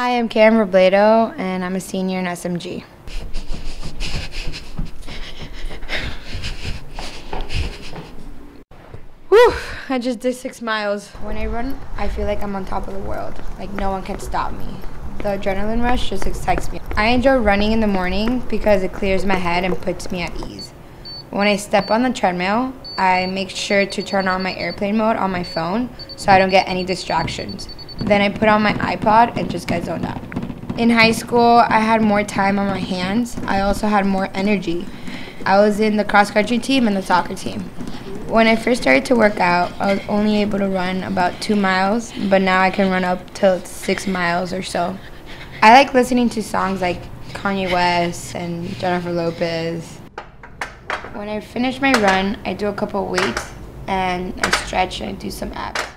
Hi, I'm Karen Robledo, and I'm a senior in SMG. Whew, I just did six miles. When I run, I feel like I'm on top of the world. Like no one can stop me. The adrenaline rush just excites me. I enjoy running in the morning because it clears my head and puts me at ease. When I step on the treadmill, I make sure to turn on my airplane mode on my phone so I don't get any distractions. Then I put on my iPod and just got zoned out. In high school, I had more time on my hands. I also had more energy. I was in the cross country team and the soccer team. When I first started to work out, I was only able to run about two miles, but now I can run up to six miles or so. I like listening to songs like Kanye West and Jennifer Lopez. When I finish my run, I do a couple weights and I stretch and I do some abs.